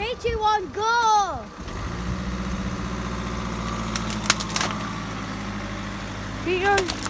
Three, two, one, go! Peter.